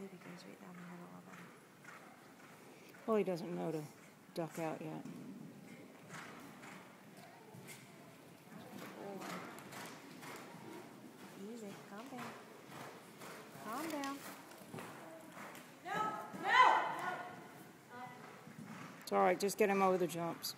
He's right down the middle of them. Well, he doesn't know to duck out yet. Easy. Calm down. Calm down. No, no! It's all right. Just get him over the jumps.